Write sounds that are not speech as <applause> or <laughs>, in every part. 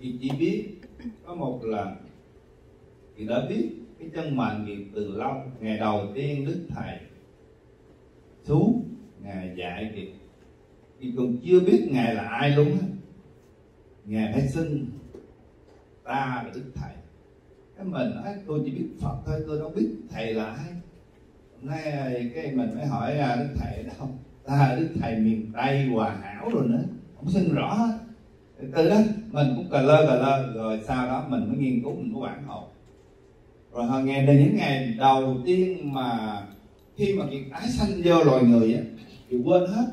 thì chỉ biết có một lần thì đã biết cái chân mệnh nghiệp từ lâu, ngày đầu tiên đức thầy xuống ngài dạy việc. Thì còn chưa biết ngài là ai luôn á. Ngài phải xưng ta là đức thầy. Cái mình nói, tôi chỉ biết phật thôi, tôi đâu biết thầy là ai. Hôm nay à, cái mình mới hỏi ra đức thầy đâu? Ta là đức thầy miền tây hòa hảo rồi nữa, không xưng rõ hết từ đó mình cũng cờ lơ cờ lơ. Rồi sau đó mình mới nghiên cứu, mình mới quản hồn. Rồi hồi ngày, đến những ngày đầu tiên mà khi mà kiệt tái sanh vô loài người á, thì quên hết.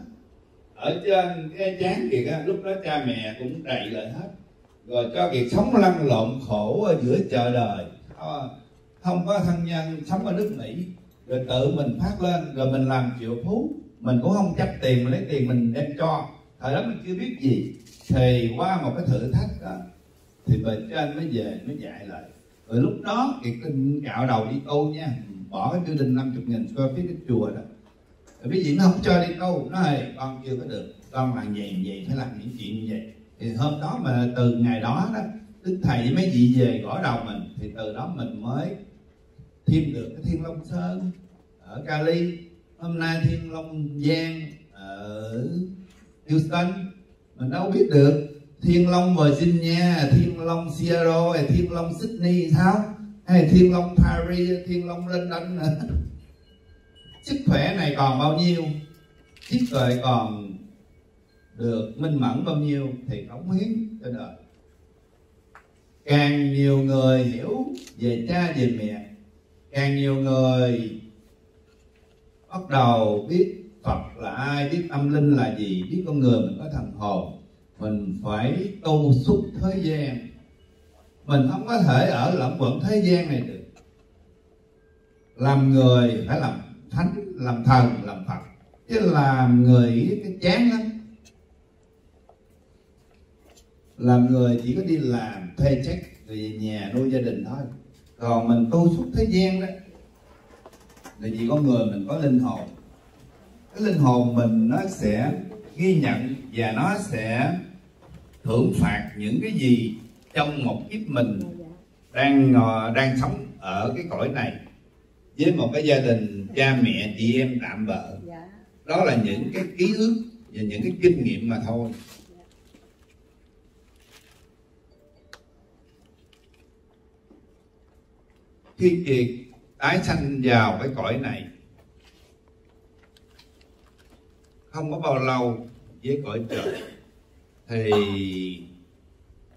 Ở trên cái chán kiệt á, lúc đó cha mẹ cũng đầy lại hết. Rồi cho kiệt sống lăn lộn khổ ở giữa chợ đời. Ờ, không có thân nhân, sống ở nước mỹ. Rồi tự mình phát lên, rồi mình làm triệu phú. Mình cũng không chấp tiền mà lấy tiền mình đem cho. Thời đó mình chưa biết gì thì qua một cái thử thách đó, thì bề trên mới về mới dạy lại. Rồi lúc đó kiệt tinh cạo đầu đi câu nha, bỏ cái chương trình 50 nghìn square feet cái chùa đó. Rồi cái gì nó không cho đi câu, nó hề, con chưa có được. Con làm gì vậy phải làm những chuyện như vậy. Thì hôm đó mà từ ngày đó đó, đức thầy với mấy vị về gõ đầu mình, thì từ đó mình mới thêm được cái thiên long sơn ở cali. Hôm nay thiên long giang ở houston mình đâu biết được. Thiên long virginia, thiên long seattle thiên long sydney sao? Hay thiên long paris, thiên long london? <laughs> Sức khỏe này còn bao nhiêu? Trí tuệ còn được minh mẫn bao nhiêu thì cống hiến cho đời càng nhiều người hiểu về cha về mẹ, càng nhiều người bắt đầu biết Phật là ai, biết tâm linh là gì, biết con người mình có thần hồn Mình phải tu xuất thế gian. Mình không có thể ở lẫn quẩn thế gian này được. Làm người phải làm thánh, làm thần, làm Phật. Chứ làm người cái chán lắm. Làm người chỉ có đi làm thuê check về nhà nuôi gia đình thôi. Còn mình tu suốt thế gian đó là vì con người mình có linh hồn cái linh hồn mình nó sẽ ghi nhận và nó sẽ thưởng phạt những cái gì trong một kiếp mình đang đang sống ở cái cõi này với một cái gia đình cha mẹ, chị em tạm bợ đó là những cái ký ức và những cái kinh nghiệm mà thôi. Khi kiệt tái sanh vào cái cõi này không có bao lâu với cõi trời, thì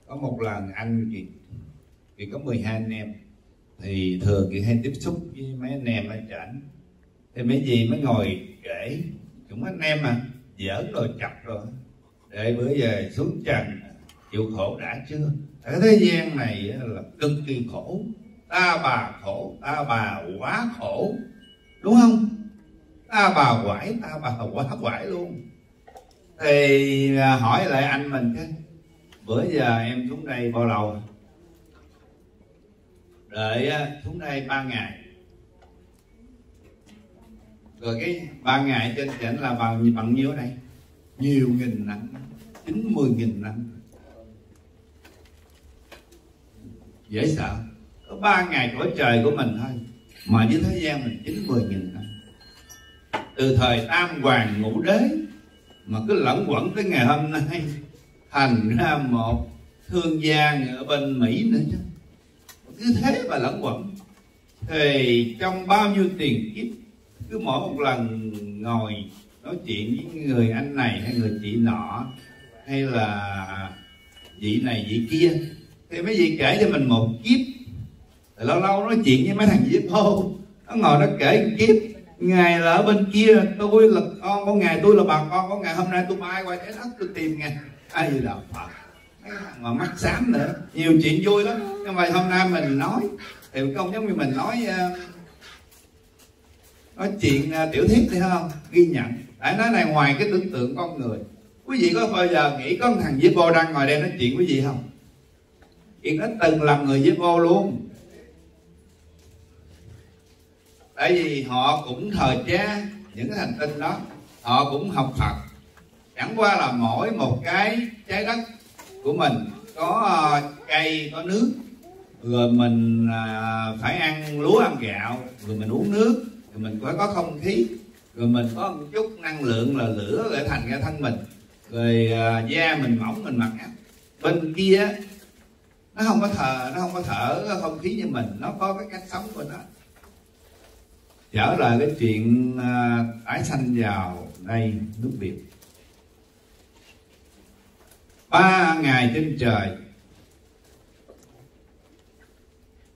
có một lần anh chị thì có 12 anh em, thì thường chị hay tiếp xúc với mấy anh em ở trển thì mấy gì mới ngồi kể, chúng anh em mà giỡn rồi chặt rồi, để bữa giờ xuống trần, chịu khổ đã chưa? Ở thế gian này là cực kỳ khổ, ta bà khổ, ta bà quá khổ, đúng không? Ta bà quải, ta bà quá quải luôn. Thì à, hỏi lại anh mình chứ. Bữa giờ em xuống đây bao lâu đợi à, xuống đây ba ngày. Rồi cái ba ngày trên trển là vào bằng nhiêu đây. Nhiều nghìn năm, chín mươi nghìn năm. Dễ sợ. Có ba ngày cõi trời của mình thôi. Mà với thế gian mình chín mươi nghìn năm từ thời tam hoàng ngũ đế mà cứ lẫn quẩn tới ngày hôm nay, thành ra một thương gia ở bên mỹ nữa chứ. Cứ thế mà lẫn quẩn. Thì trong bao nhiêu tiền kiếp, cứ mỗi một lần ngồi nói chuyện với người anh này hay người chị nọ, hay là vị này vị kia, thì mấy vị kể cho mình một kiếp. Lâu lâu nói chuyện với mấy thằng diếp hô nó ngồi nó kể kiếp ngày là ở bên kia, tôi là con có ngày tôi là bà con có ngày hôm nay tôi bay qua trái đất, tôi tìm ngài. Ai là phật mà mắt xám nữa. Nhiều chuyện vui lắm. Nhưng mà hôm nay mình nói, thì không giống như mình nói ờ, nói chuyện ờ, tiểu thuyết thì không, ghi nhận. Tại nói này, ngoài cái tưởng tượng con người, quý vị có bao giờ nghĩ có thằng giết vô đang ngồi đây nói chuyện với gì không? Chuyện nó từng làm người giết vô luôn. Tại vì họ cũng thời cha những hành tinh đó. Họ cũng học phật. Chẳng qua là mỗi một cái trái đất của mình có ờ, cây, có nước. Rồi mình à, phải ăn lúa, ăn gạo rồi mình uống nước rồi mình phải có không khí. Rồi mình có một chút năng lượng là lửa để thành ra thân mình. Rồi à, da mình mỏng, mình mặc áo. Bên kia, nó không có thở nó không có thở không khí như mình. Nó có cái cách sống của nó trở lại cái chuyện à, ái sanh vào đây nước việt. Ba ngày trên trời,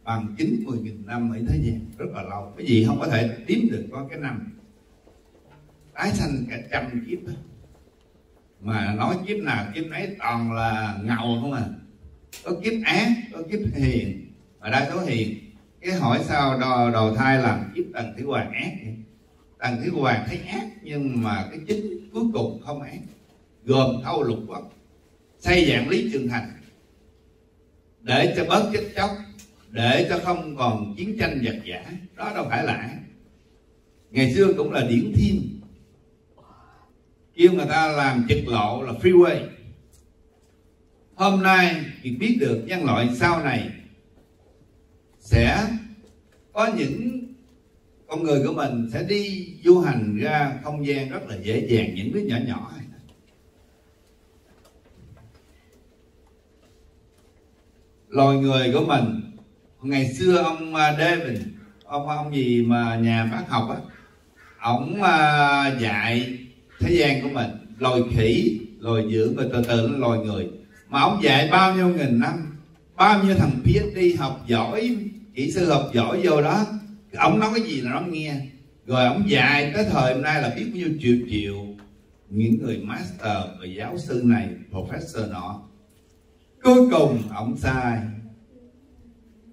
bằng chín mười nghìn năm ở thế gian rất là lâu. Cái gì không có thể đếm được có cái năm. Tái sanh cả trăm kiếp đó. mà nói kiếp nào kiếp ấy toàn là ngầu không à. Có kiếp ác, có kiếp hiền. Ở đa số hiền cái hỏi sao đầu, đầu thai làm giúp tần thủy hoàng ác vậy? tần thủy hoàng thấy ác nhưng mà cái chính cuối cùng không ác. Gồm thâu lục quốc xây dạng lý trường thành. Để cho bớt chết chóc để cho không còn chiến tranh vật giả đó đâu phải là ngày xưa cũng là điển thiên. Kêu người ta làm trực lộ là freeway. Hôm nay thì biết được nhân loại sau này sẽ có những con người của mình sẽ đi du hành ra không gian rất là dễ dàng, những cái nhỏ nhỏ này. Loài người của mình, ngày xưa ông à, David, ông ông gì mà nhà bác học á, ổng à, dạy thế gian của mình, loài khỉ, loài dưỡng rồi từ từ loài người. Mà ông dạy bao nhiêu nghìn năm bao nhiêu thằng PhD học giỏi, kỹ sư học giỏi vô đó ông nói cái gì là nó nghe. Rồi ông dạy tới thời hôm nay là biết bao nhiêu triệu triệu những người master và giáo sư này, professor nọ. Cuối cùng ông sai.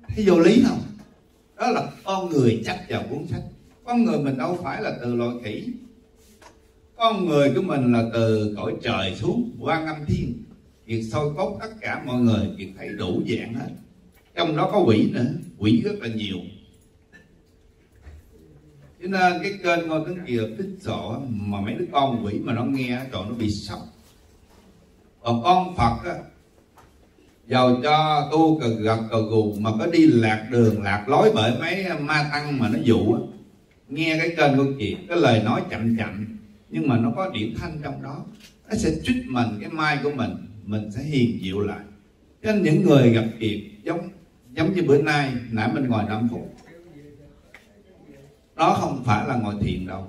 Thấy vô lý không? Đó là con người chắc vào cuốn sách. Con người mình đâu phải là từ loài khỉ. Con người của mình là từ cõi trời xuống quan âm thiên việc soi cốt tất cả mọi người việc thấy đủ dạng hết. Trong đó có quỷ nữa, quỷ rất là nhiều. Cho nên cái kênh ngôi tiếng kiều tích sổ mà mấy đứa con quỷ mà nó nghe rồi nó bị sốc. Còn con phật á giàu cho tu cờ gật cờ gù mà có đi lạc đường, lạc lối bởi mấy ma tăng mà nó dụ á, nghe cái kênh câu chuyện cái lời nói chậm chậm, nhưng mà nó có điểm thanh trong đó. Nó sẽ trích mình cái mai của mình mình sẽ hiền dịu lại. Cho nên những người gặp kiệt giống giống như bữa nay nãy mình ngồi 5 phút đó không phải là ngồi thiền đâu.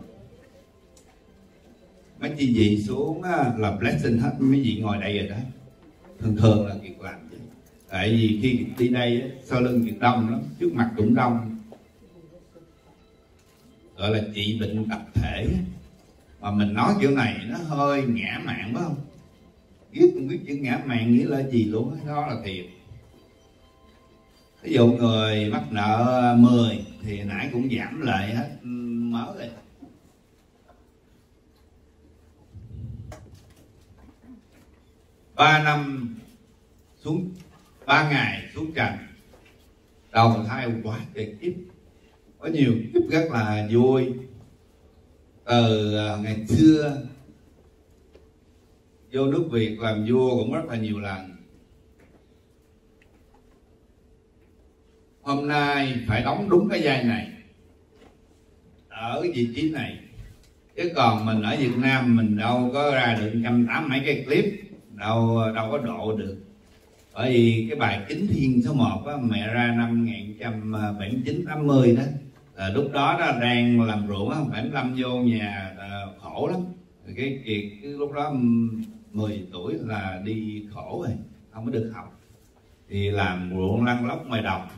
Mấy chị gì xuống à, là blessing hết, mấy vị ngồi đây rồi đó. Thường thường là việc làm vậy tại vì khi đi đây sau lưng việc đông lắm, trước mặt cũng đông. Gọi là trị bệnh tập thể. Mà mình nói kiểu này nó hơi ngã mạn phải không? Biết không biết chữ ngã mạn nghĩa là gì luôn đó là thiệt. Ví dụ người mắc nợ 10 thì nãy cũng giảm lại hết, mở rồi ba năm xuống, ba ngày xuống trần, đầu thai quá tuyệt kiếp. Có nhiều kiếp rất là vui. Từ à, ngày xưa vô nước Việt làm vua cũng rất là nhiều lần. Hôm nay phải đóng đúng cái vai này ở vị trí này. Chứ còn mình ở Việt Nam mình đâu có ra được trăm tám mấy cái clip đâu đâu có độ được. Bởi vì cái bài kính thiên số 1 á, mẹ ra năm 1979 80 đó à, lúc đó đó đang làm ruộng á 75 vô nhà à, khổ lắm. Cái kiệt lúc đó 10 tuổi là đi khổ rồi không có được học. Thì làm ruộng lăn lóc ngoài đồng.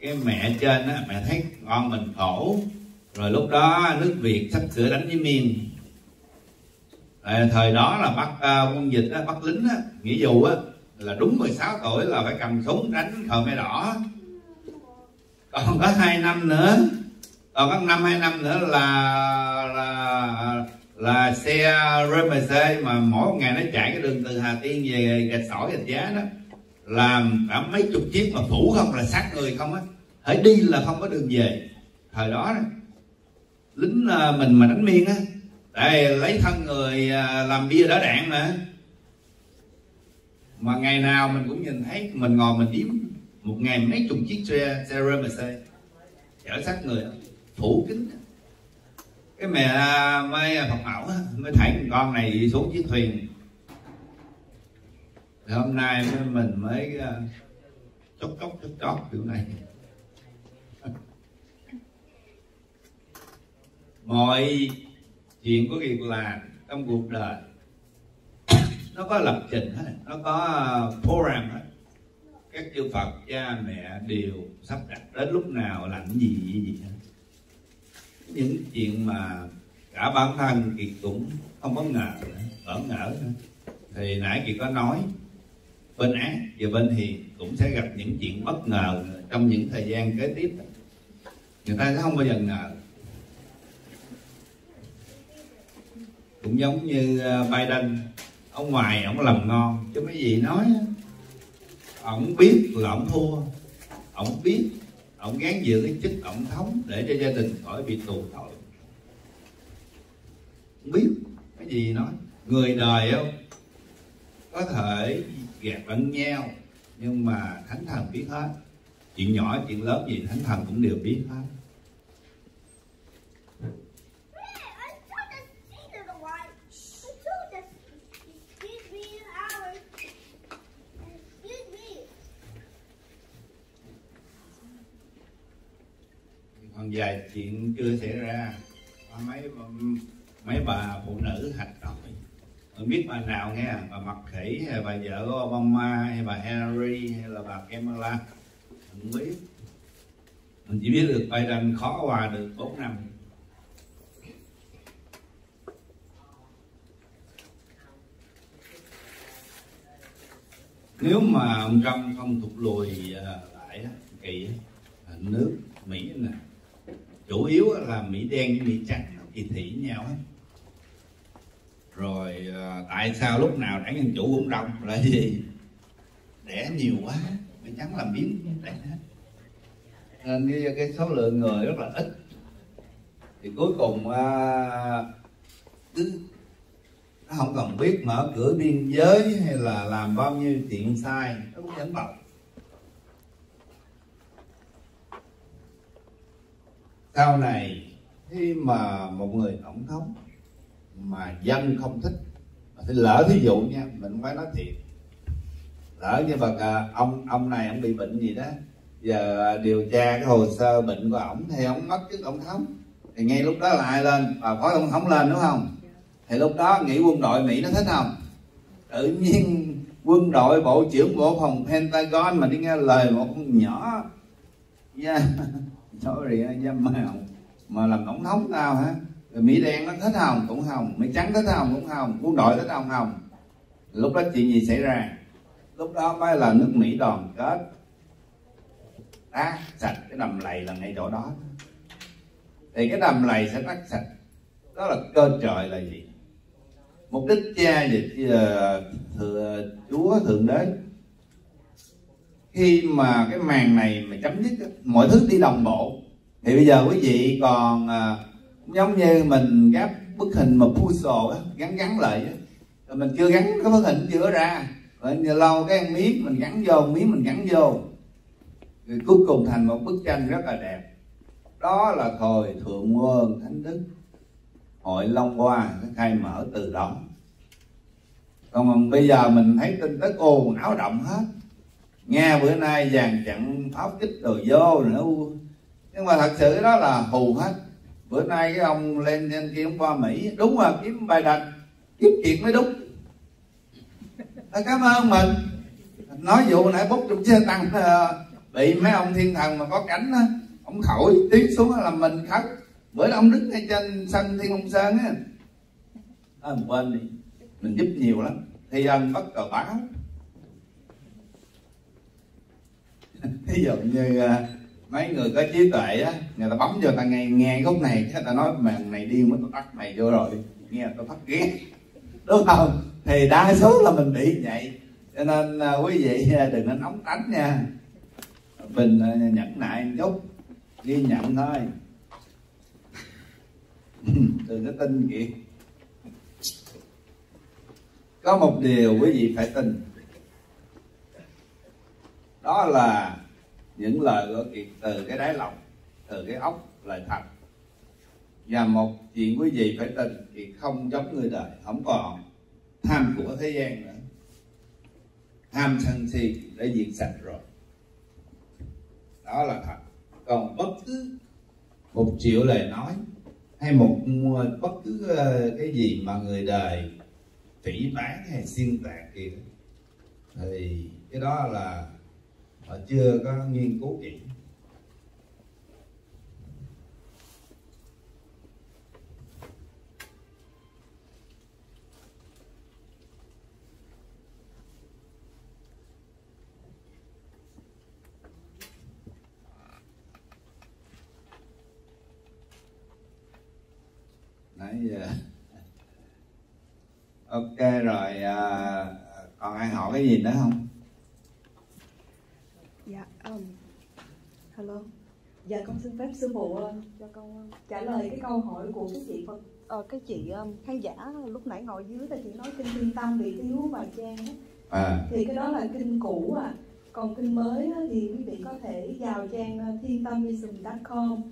Cái mẹ trên á mẹ thấy con mình khổ. Rồi lúc đó nước việt sắp sửa đánh với miên à, thời đó là bắt uh, quân dịch á, bắt lính á, nghĩa vụ á là đúng 16 tuổi là phải cầm súng đánh khờ mẹ đỏ. Còn có hai năm nữa còn có năm hai năm nữa là là là xe RMC mà mỗi ngày nó chạy cái đường từ Hà Tiên về gạch sỏi gạch giá đó làm cả mấy chục chiếc mà phủ không là sát người không á. Hãy đi là không có đường về. Thời đó, đó lính à, mình mà đánh miên á đây lấy thân người à, làm bia đỡ đạn mà mà ngày nào mình cũng nhìn thấy mình ngồi mình điếm một ngày mấy chục chiếc xe xe RMC chở sát người phủ kính cái mẹ à, mới à, phật mẫu mới thảy con này xuống chiếc thuyền. Thì hôm nay mình mới à, chốc chốc chốc chốc kiểu này. <laughs> Mọi chuyện của việc làm trong cuộc đời, nó có lập trình hết, nó có program hết. Các chư Phật cha mẹ đều sắp đặt đến lúc nào làm gì gì hết những chuyện mà cả bản thân kiệt cũng không có ngờ nữa, ngỡ nữa. Thì nãy kiệt có nói bên ác và bên hiền cũng sẽ gặp những chuyện bất ngờ trong những thời gian kế tiếp. Người ta sẽ không bao giờ ngờ. Cũng giống như ờ, Biden ông ngoài ông làm ngon chứ mấy gì nói ông biết là ông thua ông biết ông gán giữ cái chức tổng thống để cho gia đình khỏi bị tù tội. Không biết cái gì nói. Người đời không? Có thể gạt lẫn nhau, nhưng mà thánh thần biết hết. Chuyện nhỏ, chuyện lớn gì thánh thần cũng đều biết hết. Vài chuyện chưa xảy ra. Mấy mấy bà phụ nữ hạch tội mình biết bà nào nghe, bà mặc khỉ hay bà vợ của Obama hay bà Hillary hay là bà Kamala mình không biết. Mình chỉ biết được Biden khó hòa được 4 năm. Nếu mà ông Trump không thụt lùi à, lại kỳ nước Mỹ nè chủ yếu là Mỹ đen với Mỹ trắng kỳ thị nhau hết. Rồi ờ, tại sao lúc nào đảng dân chủ cũng đông? Là gì đẻ nhiều quá mỹ trắng làm biến đẻ hết. Nên cái, cái số lượng người rất là ít. Thì cuối cùng à, cứ nó không cần biết mở cửa biên giới hay là làm bao nhiêu chuyện sai nó cũng vẫn bọc sau này khi mà một người tổng thống mà dân không thích thì lỡ thí dụ nha mình phải nói thiệt. Lỡ như bà à, ông ông này ông bị bệnh gì đó giờ điều tra cái hồ sơ bệnh của ổng thì ổng mất chức tổng thống. Thì ngay lúc đó là ai lên? Và phó tổng thống lên đúng không? Thì lúc đó nghĩ quân đội mỹ nó thích không? Tự nhiên quân đội bộ trưởng bộ phòng pentagon mà đi nghe lời một con nhỏ. Yeah sorry anh mèo mà làm tổng thống tao hả? Rồi mỹ đen nó thích hồng cũng hồng, mỹ trắng thích hồng cũng hồng, quân đội thích hồng hồng. lúc đó chuyện gì xảy ra? Lúc đó mới là nước mỹ đoàn kết. Đá sạch cái đầm lầy là ngay chỗ đó. Thì cái đầm lầy sẽ đắt sạch. Đó là cơ trời là gì? Mục đích cha và ờ, thừa chúa thượng đế khi mà cái màn này mà chấm dứt mọi thứ đi đồng bộ. Thì bây giờ quý vị còn à, giống như mình gắp bức hình mà puzzle gắn gắn lại rồi mình chưa gắn cái bức hình chưa ra. Rồi giờ lâu cái ăn miếng mình gắn vô miếng mình gắn vô. Rồi cuối cùng thành một bức tranh rất là đẹp. Đó là thời thượng nguồn thánh đức hội long hoa khai mở từ đó còn bây giờ mình thấy tin tức ồn áo động hết nghe bữa nay dàn chặn pháo kích rồi vô nữa nhưng mà thật sự đó là hù hết. Bữa nay cái ông lên trên kia ông qua mỹ đúng mà kiếm bài đặt kiếm chuyện mới đúng. À, cảm ơn mình. Nói vụ nãy bút trong xe tăng ờ, bị mấy ông thiên thần mà có cánh á ông thổi tiếng xuống là mình khóc. Bữa đó ông đứng ngay trên sân thiên ông sơn á. À, quên đi mình giúp nhiều lắm. Thi ân bất cờ báo <laughs> ví dụ như uh, mấy người có trí tuệ á người ta bấm vô ta nghe nghe khúc này cái ta nói mày này điên mới tao tắt mày vô rồi. Nghe tao tắt ghét. Đúng không? Thì đa số là mình bị vậy. Cho nên uh, quý vị uh, đừng nên nóng tánh nha. Mình uh, nhẫn nại một chút ghi nhận thôi. <laughs> Đừng có tin kìa có một điều quý vị phải tin đó là những lời của kiệt từ cái đáy lòng, từ cái óc lời thật và một chuyện quý vị phải tin thì không giống người đời, không còn tham của thế gian nữa. Tham sân si đã diệt sạch rồi. Đó là thật. Còn bất cứ một triệu lời nói hay một bất cứ ờ, cái gì mà người đời phỉ bán hay xuyên tạc kia, thì cái đó là họ chưa có nghiên cứu kỹ. Nãy giờ <laughs> ok rồi à, còn ai hỏi cái gì nữa không? Dạ, um, hello. Dạ con xin phép sư phụ uh, cho con uh, trả lời cái câu hỏi của cái chị Phật ờ, cái chị um, khán giả lúc nãy ngồi dưới là chị nói kinh thiên tâm bị thiếu vài trang á. à. Thì cái đó là kinh cũ à. Còn kinh mới á, thì quý vị có thể vào trang uh, thiên tâm.com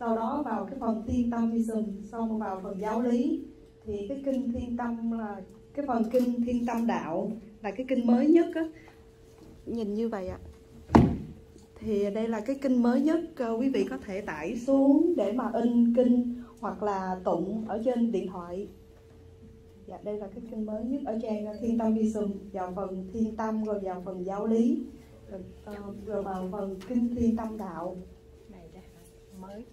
sau đó vào cái phần thiên tâm xong vào phần giáo lý. Thì cái kinh thiên tâm là cái phần kinh thiên tâm đạo là cái kinh mới nhất á. Nhìn như vậy ạ thì đây là cái kinh mới nhất ờ, quý vị có thể tải xuống để mà in kinh hoặc là tụng ở trên điện thoại. Dạ đây là cái kinh mới nhất ở trang thiên tâm vision vào phần thiên tâm rồi vào phần giáo lý rồi, uh, rồi vào phần kinh thiên tâm đạo. Này đây mới.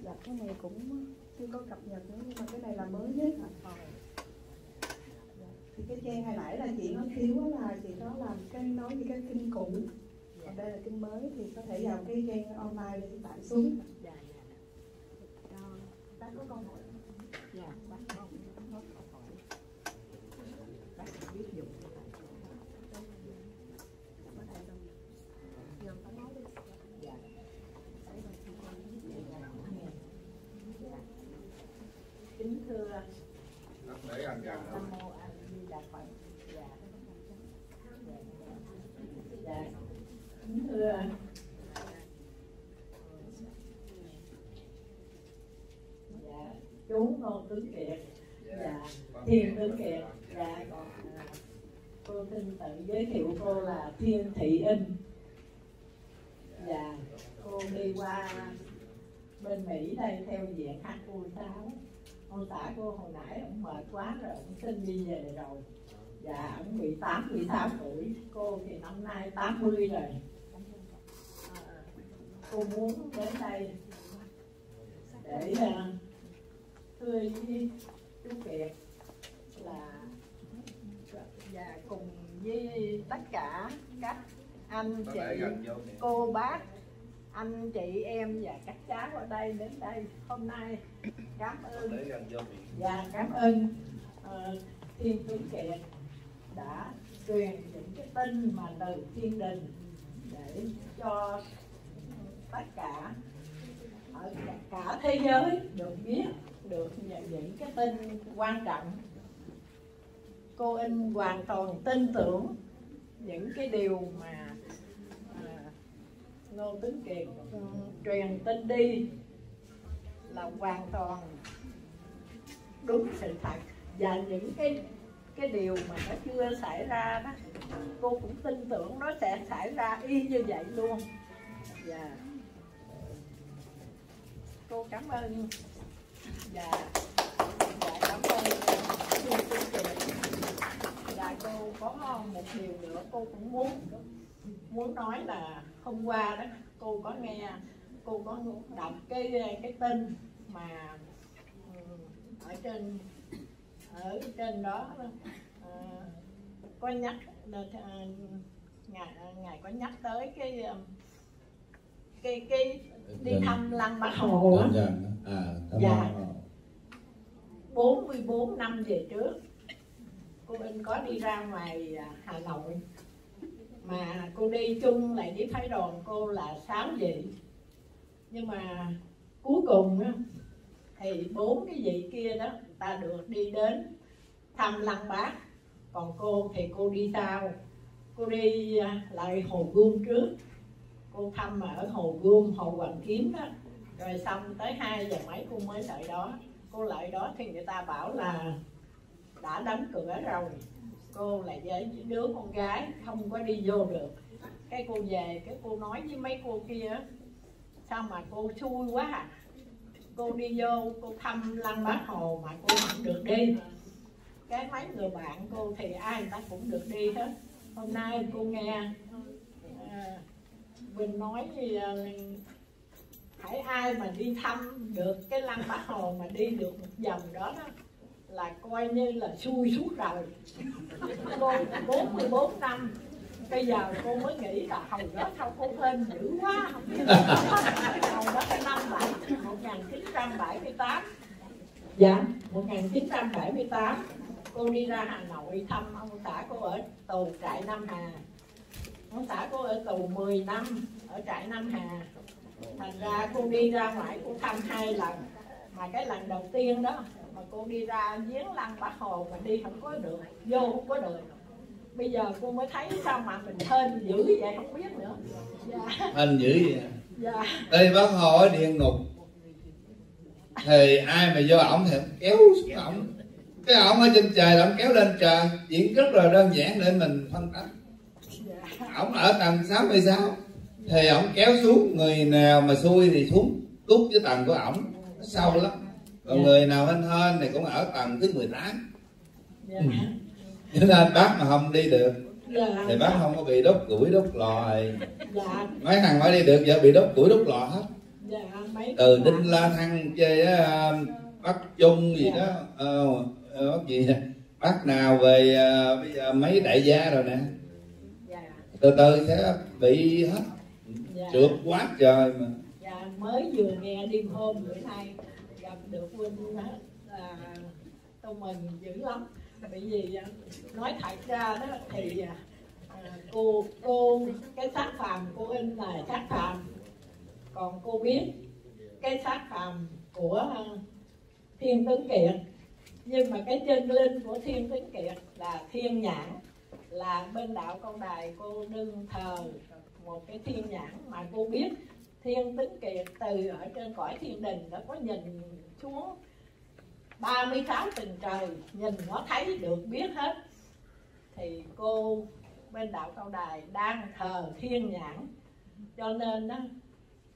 Dạ cái này cũng chưa có cập nhật nữa nhưng mà cái này là mới nhất à. Dạ, thì cái trang hồi nãy là chị nói thiếu là chị đó làm cái nói về cái kinh cũ còn đây là kinh mới thì có thể vào cái trang online để tải xuống. Dạ dạ Cho bác có câu hỏi dạ bác có có câu hỏi bác biết dùng cái này dạ kính thưa để ăn gần nam mô a di đà phật dạ dạ kính thưa dạ chú ngô tuấn kiệt dạ thiên tuấn kiệt dạ còn à, cô xin tự giới thiệu cô là thiên thị in dạ cô đi qua bên mỹ đây theo diện hu sáu ông xã cô hồi nãy ông mệt quá rồi ông xin đi về rồi. Dạ ông bị 86 tuổi. Cô thì năm nay 80 rồi. À, cô muốn đến đây để uh, thưa với chú Kiệt là và cùng với tất cả các anh chị cô bác anh chị em và các cháu ở đây đến đây hôm nay. Cảm ơn. và cảm ơn. Uh, thiên tuấn kiệt đã truyền những cái tin mà từ thiên đình để cho tất cả ở cả thế giới được biết được những cái tin quan trọng cô in hoàn toàn tin tưởng những cái điều mà à, ngô tấn kiệt ừ, truyền tin đi là hoàn toàn đúng sự thật. Và những cái cái điều mà nó chưa xảy ra đó cô cũng tin tưởng nó sẽ xảy ra y như vậy luôn. Và cô cảm ơn. Và và cảm ơn và cô có một điều nữa cô cũng muốn. Muốn nói là hôm qua đó cô có nghe cô có đọc cái cái tin mà ừ, ở trên ở trên đó uh, có nhắc uh, ngài ngài có nhắc tới cái uh, cái cái đi thăm lăng bác hồ á. à, dạ. 44 năm về trước cô Vinh có đi ra ngoài à, Hà Nội. Mà cô đi chung lại với phái đoàn cô là sáu vị. Nhưng mà cuối cùng á, thì bốn cái vị kia đó ta được đi đến thăm lăng bác. Còn cô thì cô đi sau. Cô đi à, lại hồ gươm trước. Cô thăm ở hồ gươm hồ hoàng kiếm đó. Rồi xong tới hai giờ mấy cô mới lại đó. Cô lại đó thì người ta bảo là đã đóng cửa rồi. Cô là với đứa con gái không có đi vô được. Cái cô về cái cô nói với mấy cô kia sao mà cô xui quá à? Cô đi vô cô thăm lăng bác hồ mà cô không được đi. Cái mấy người bạn cô thì ai người ta cũng được đi hết. Hôm nay cô nghe à, Bình nói thì à, phải hãy ai mà đi thăm được cái lăng bác hồ mà đi được một vòng đó đó? Là coi như là xui suốt đời. Cô 44 năm, bây giờ cô mới nghĩ là hồi đó sao cô hên dữ quá, không hồi đó cái năm bảy một nghìn chín trăm bảy mươi tám. Dạ. một nghìn chín trăm bảy mươi tám, cô đi ra hà nội thăm ông xã cô ở tù trại nam hà. Ông xã cô ở tù 10 năm, ở trại nam hà. Thành ra cô đi ra ngoài cô thăm hai lần, mà cái lần đầu tiên đó mà cô đi ra giếng lăng bác hồ mà đi không có được vô không có được bây giờ cô mới thấy sao mà mình hên dữ vậy không biết nữa dạ. hên dữ vậy dạ. đây bác hồ ở địa ngục thì ai mà vô ổng thì kéo xuống ổng cái ổng ở trên trời là ổng kéo lên trời chuyện rất là đơn giản để mình phân tích dạ. ổng ở tầng 66 thì ổng kéo xuống người nào mà xui thì xuống tút với tầng của ổng sâu lắm còn yeah. người nào hên hên thì cũng ở tầng thứ 18 yeah. cho nên bác mà không đi được dạ. thì bác không có bị đốt củi đốt lò dạ. mấy thằng mới đi được giờ bị đốt củi đốt lò hết dạ, từ đinh la thăng chơi á bắc trung gì dạ. đó uh, uh, gì bác nào về uh, bây giờ mấy đại gia rồi nè dạ. từ từ sẽ bị hết dạ. trượt quá trời mà dạ, mới vừa nghe đêm hôm bữa nay được huynh là tôi mừng dữ lắm. Bởi vì à, nói thật ra đó thì à, cô cô cái xác phàm cô in là xác phàm. Còn cô biết cái xác phàm của à, thiên tướng kiệt. Nhưng mà cái chân linh của thiên tướng kiệt là thiên nhãn là bên đạo công đài cô đương thờ một cái thiên nhãn mà cô biết thiên tính kiệt từ ở trên cõi thiên đình nó có nhìn xuống 36 tầng trời nhìn nó thấy được biết hết. Thì cô bên đạo cao đài đang thờ thiên nhãn. Cho nên đó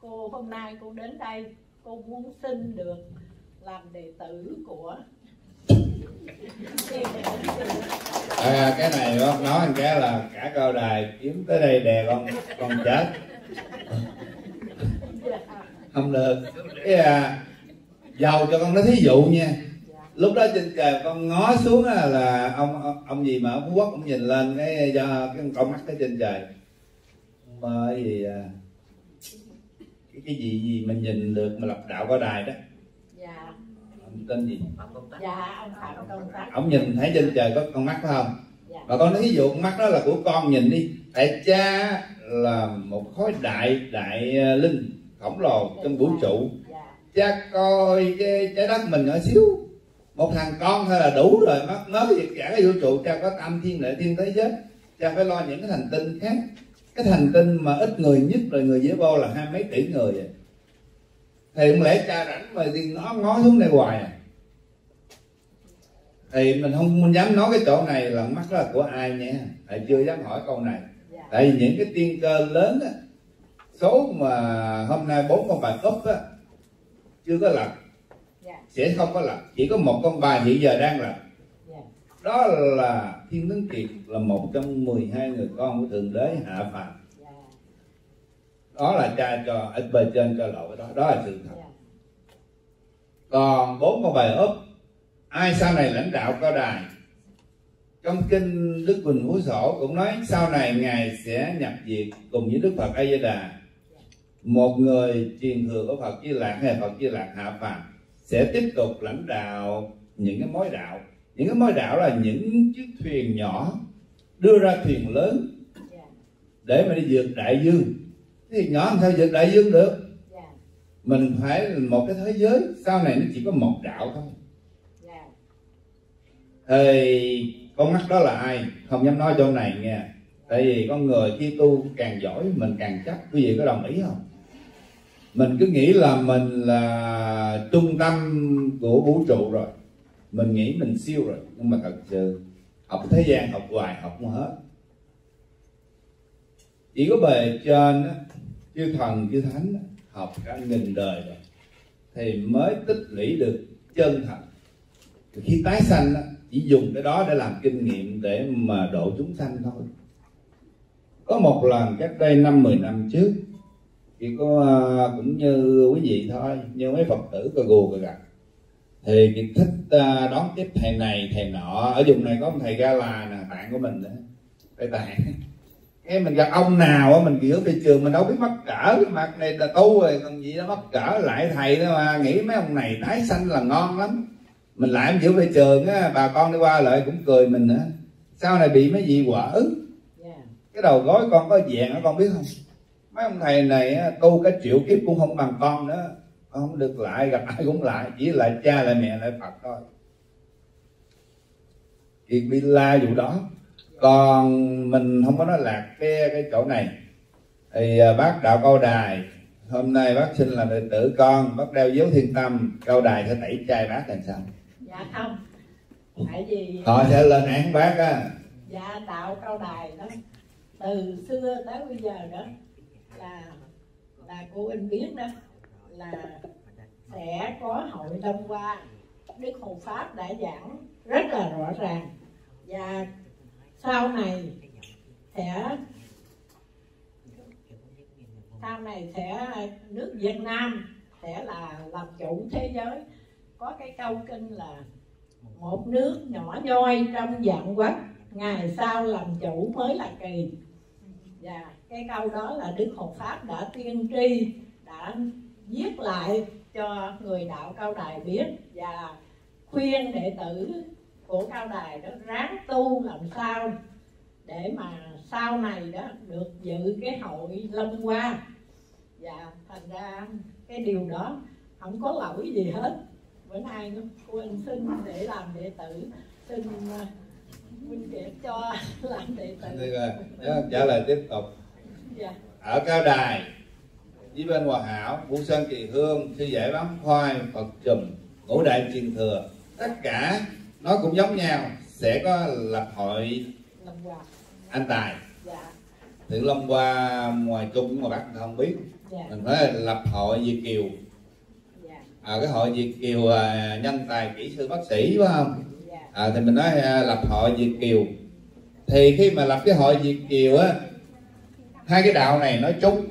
cô hôm nay cô đến đây cô muốn xin được làm đệ tử của à, cái này bác nói anh cái là cả cao đài kiếm tới đây đè con con chết không được. Cái à, giàu cho con nói thí dụ nha. Lúc đó trên trời con ngó xuống là, là ông, ông ông gì mà ông phú quốc cũng nhìn lên cái do cái con mắt cái trên trời. Mơ gì à, cái cái gì gì mà nhìn được mà lập đạo có đài đó? Dạ. Ông tên gì? Dạ ông phạm công tác. Ông nhìn thấy trên trời có con mắt phải không? Dạ. mà con nói ví dụ con mắt đó là của con nhìn đi. Tại cha là một khối đại đại à, linh khổng lồ trong vũ trụ. Dạ. cha coi cái trái đất mình nhỏ xíu. Một thằng con thôi là đủ rồi mất nói việc cả cái vũ trụ. Cha có tam thiên lệ thiên thế giới. Cha phải lo những cái thành tinh khác. Cái thành tinh mà ít người nhất là người dễ vô là hai mấy tỷ người vậy thì không lẽ cha rảnh mà đi ngó ngó xuống đây hoài à? Thì mình không dám nói cái chỗ này là mắt là của ai nha. Tại chưa dám hỏi câu này. Dạ. tại vì những cái tiên cơ lớn á số mà hôm nay bốn con bài cấp á chưa có lật sẽ không có lập. Chỉ có một con bài hiện giờ đang lập. Dạ. đó là thiên tướng kiệt là một trong 12 người con của thượng đế hạ phàm. Dạ. đó là cha cho ở bề trên cho lộ đó. Đó là sự thật. Dạ. còn bốn con bài ốp ai sau này lãnh đạo cao đài? Trong kinh đức quỳnh phú sổ cũng nói sau này ngài sẽ nhập diệt cùng với đức phật a di đà một người truyền thừa của phật di lạc hay phật di lạc hạ phàm sẽ tiếp tục lãnh đạo những cái mối đạo. Những cái mối đạo là những chiếc thuyền nhỏ đưa ra thuyền lớn để mà đi vượt đại dương. Thì nhỏ làm sao vượt đại dương được? Mình phải một cái thế giới, sau này nó chỉ có một đạo thôi. Thì con mắt đó là ai? Không dám nói chỗ này nghe. Tại vì con người khi tu càng giỏi, mình càng chắc. Quý vị có đồng ý không? Mình cứ nghĩ là mình là trung tâm của vũ trụ rồi. Mình nghĩ mình siêu rồi. Nhưng mà thật sự học thế gian học hoài học không hết. Chỉ có bề trên á, chư thần chư thánh á, học cả nghìn đời rồi. Thì mới tích lũy được chân thật. Thì khi tái sanh á, chỉ dùng cái đó để làm kinh nghiệm để mà độ chúng sanh thôi. Có một lần cách đây năm mười năm trước chỉ có à, cũng như quý vị thôi như mấy phật tử cà gù cà gặt thì chị thích à, đón tiếp thầy này thầy nọ ở vùng này có một thầy ga là nè bạn của mình đó thầy tạng cái mình gặp ông nào á mình kiểu đi trường mình đâu biết mắc cỡ cái mặt này là tu rồi còn gì đó mắc cỡ lại thầy đó mà nghĩ mấy ông này tái sanh là ngon lắm. Mình lại em kiểu đi trường á bà con đi qua lại cũng cười mình nữa. Sau này bị mấy gì quở dạ. Cái đầu gối con có vàng đó con biết không mấy ông thầy này tu cái triệu kiếp cũng không bằng con nữa. Con không được lại gặp ai cũng lại chỉ lại cha lại mẹ lại phật thôi. Thì bị la vụ đó. Còn mình không có nói lạc cái cái chỗ này. Thì à, bác đạo cao đài hôm nay bác xin là đệ tử con bác đeo dấu thiên tâm cao đài sẽ tẩy chay bác làm sao? Dạ không. Tại vì họ sẽ lên án bác á. Dạ đạo cao đài đó từ xưa tới bây giờ đó là là cô anh biết đó, là sẽ có hội đông qua. Đức hộ pháp đã giảng rất là rõ ràng. Và sau này sẽ, sau này sẽ, nước Việt Nam sẽ là làm chủ thế giới. Có cái câu kinh là, một nước nhỏ nhoi trong vạn quốc ngày sau làm chủ mới là kỳ cái câu đó là đức hộ pháp đã tiên tri đã viết lại cho người đạo cao đài biết và khuyên đệ tử của cao đài đó ráng tu làm sao để mà sau này đó được dự cái hội lâm hoa. Và thành ra cái điều đó không có lỗi gì hết. Bữa nay cô anh xin để làm đệ tử xin ờ, minh kiệt cho <laughs> làm đệ tử. Được rồi, Đó, trả lời tiếp tục ở cao đài với bên hòa hảo vũ sơn kỳ hương sư giải bám khoai phật trùm ngũ đại truyền thừa tất cả nó cũng giống nhau sẽ có lập hội anh tài. Dạ thì lâm qua ngoài trung ngoài bắc ta không biết. Dạ. Mình phải lập hội việt kiều. Dạ. À, cái hội việt kiều à, nhân tài kỹ sư bác sĩ phải không? Dạ. À, thì mình nói à, lập hội việt kiều. Thì khi mà lập cái hội việt kiều á hai cái đạo này nói chung.